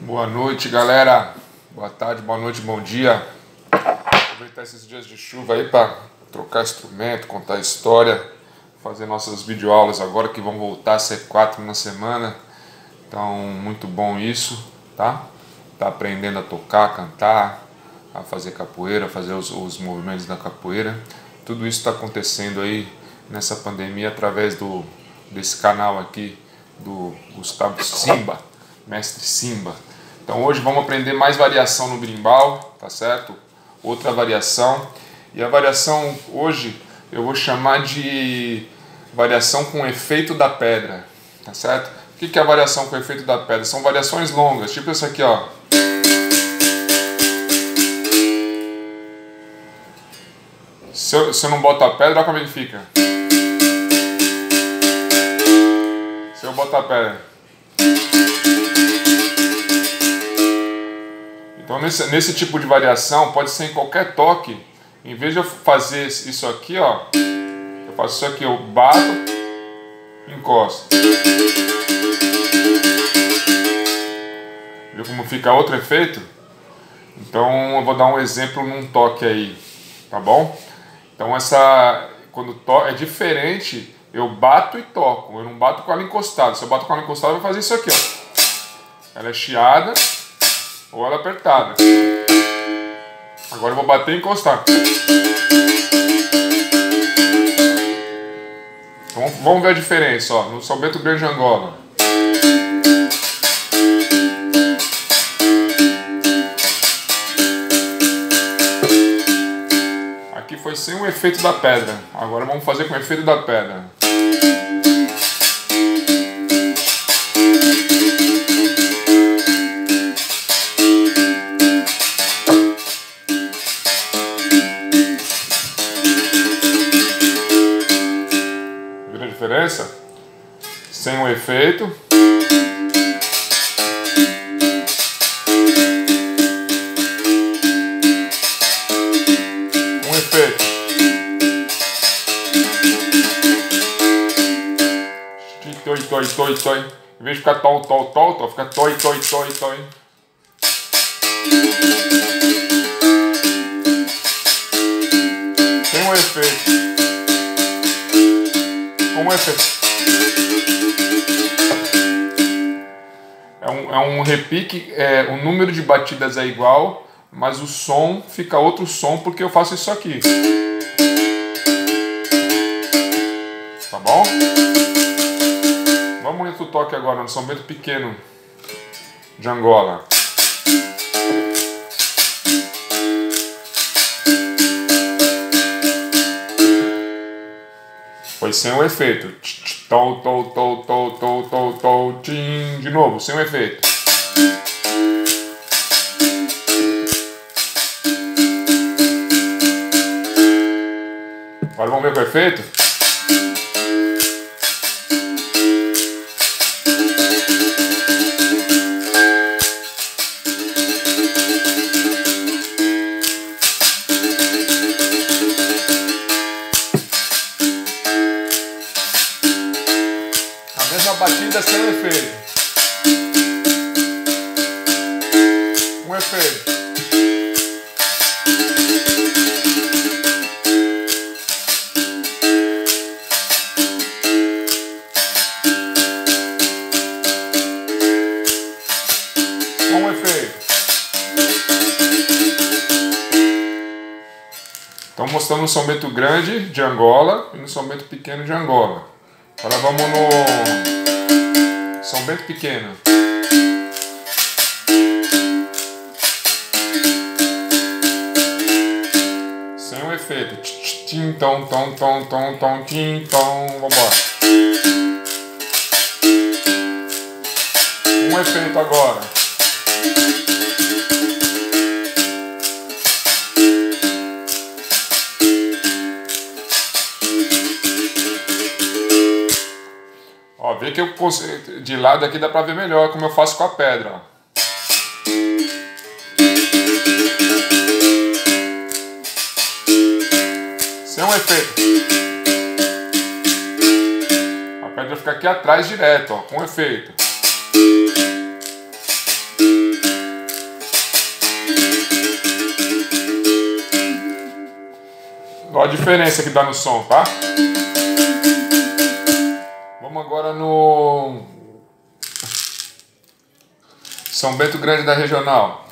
Boa noite, galera. Boa tarde, boa noite, bom dia. Aproveitar esses dias de chuva aí para trocar instrumento, contar história, fazer nossas videoaulas agora que vão voltar a ser quatro na semana. Então, muito bom isso, tá? Tá aprendendo a tocar, cantar, a fazer capoeira, a fazer os, os movimentos da capoeira. Tudo isso está acontecendo aí nessa pandemia através do desse canal aqui do Gustavo Simba, mestre Simba. Então hoje vamos aprender mais variação no brimbal, tá certo? Outra variação. E a variação hoje eu vou chamar de variação com efeito da pedra, tá certo? O que é a variação com efeito da pedra? São variações longas, tipo essa aqui, ó. Se eu, se eu não boto a pedra, olha como ele fica. Se eu botar a pedra. Então nesse, nesse tipo de variação, pode ser em qualquer toque. Em vez de eu fazer isso aqui, ó. Eu faço isso aqui, eu bato, encosto. Viu como fica outro efeito? Então eu vou dar um exemplo num toque aí, tá bom? Então essa quando to é diferente, eu bato e toco. Eu não bato com ela encostada. Se eu bato com ela encostada, eu vou fazer isso aqui, ó. Ela é chiada é apertada. Agora eu vou bater e encostar. Então vamos ver a diferença, ó, no São Bento Grande Angola. foi sem o efeito da pedra. Agora vamos fazer com o efeito da pedra. Sem o efeito. toi, toi, toi. Em vez de ficar tol, tol, tol, tol, fica toi, toi, toi, toi. Tem um efeito. Um efeito. É um repique, é, o número de batidas é igual, mas o som fica outro som porque eu faço isso aqui. Tá bom? Vamos entrar o toque agora no São Bento Pequeno de Angola. Foi sem o efeito. Tol, tol, tol, tol, tol, tol, tol, tim. De novo, sem o efeito. Agora vamos ver com o efeito? Sem efeito. Um efeito. Um efeito. Então mostrando no São Bento Grande de Angola e no São Bento Pequeno de Angola. Agora vamos no são Bento Pequeno. Sem o efeito. Tim, tom, tom, tom, tom, tom, tim, tom. Vambora. Um efeito agora. vê que eu consigo, de lado aqui dá pra ver melhor como eu faço com a pedra. Sem é um efeito. A pedra fica aqui atrás direto, ó, com efeito. Olha a diferença que dá no som, tá? Vamos agora no São Bento Grande da Regional.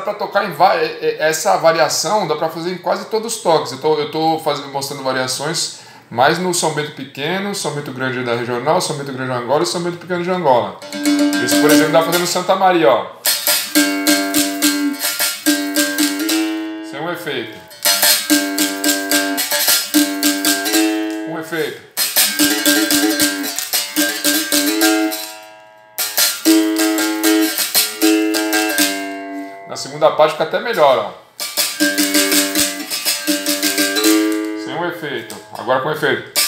Dá para tocar em essa variação dá para fazer em quase todos os toques. Eu tô, eu tô fazendo, mostrando variações mais no São Bento Pequeno, São Bento Grande da Regional, São Bento Grande de Angola e São Bento Pequeno de Angola. Esse, por exemplo, dá pra fazer no Santa Maria, ó. Sem um efeito. Segunda parte fica até melhor, ó. Sem um efeito. Agora com efeito.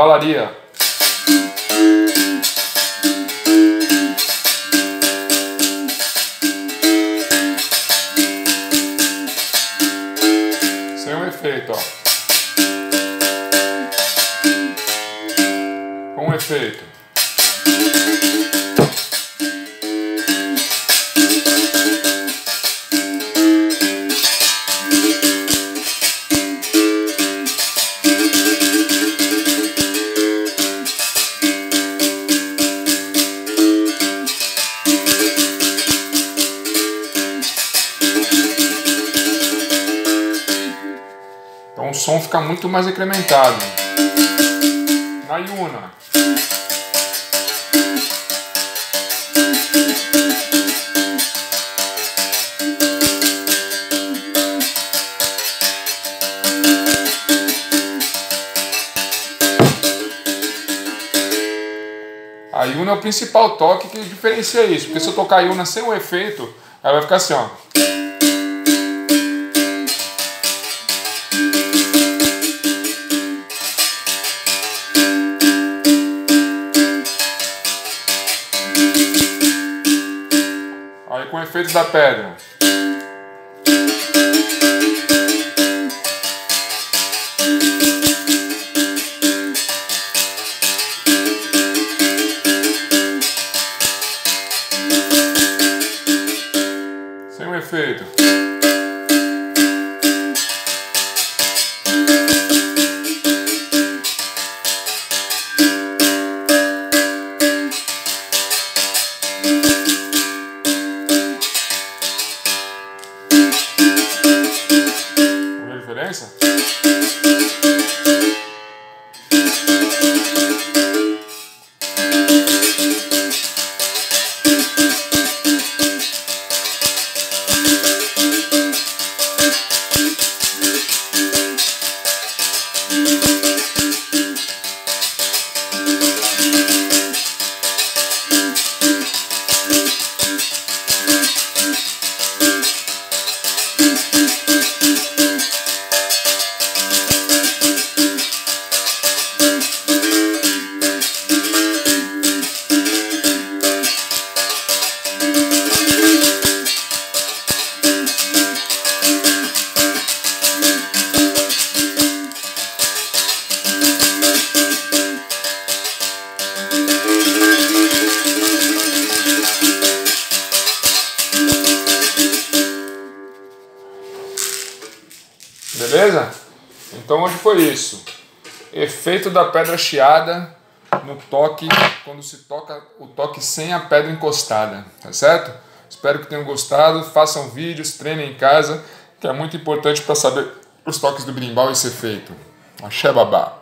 Cavalaria. Sem um efeito, ó. Um efeito. Então o som fica muito mais incrementado. Na Yuna. A Yuna é o principal toque que diferencia isso, porque se eu tocar a Yuna sem o efeito, ela vai ficar assim, ó. Aí com o efeito da pedra. Sem o efeito. Viu Beleza? Então hoje foi isso. Efeito da pedra chiada no toque, quando se toca o toque sem a pedra encostada, tá certo? Espero que tenham gostado, façam vídeos, treinem em casa, que é muito importante para saber os toques do brimbal e esse efeito. Axé babá.